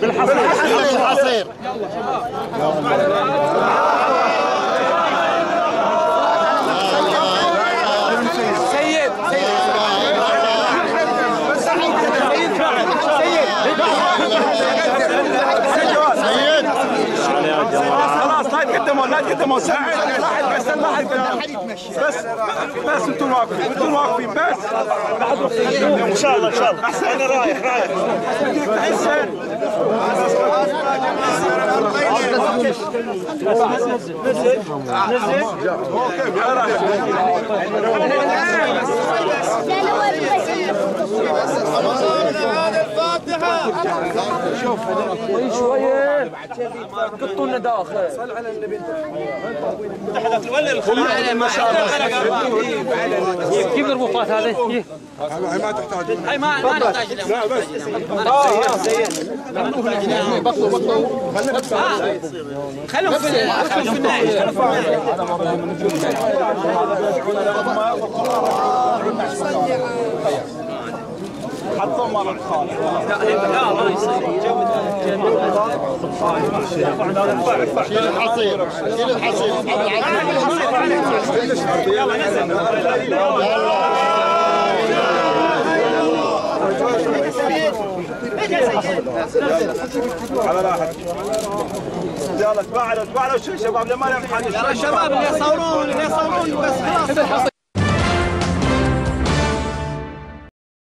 بالحصير. بالحصير. لا تقدموا ساعد لاحظ بس لاحظ بس بس أنتم واقفين أنتم واقفين بس. إن شاء الله إن شاء الله. أنا رايح رايح. حسن شوية قطوا لنا داخل كيف الرباطات هذه؟ هاي ما ما نحتاج لها خلهم في خلهم في النهاية. حطوا مرة خالص على راحتك يلا تباعدوا تباعدوا شو شباب لما نمحن الشباب اللي يصورون اللي يصورون بس خلاص.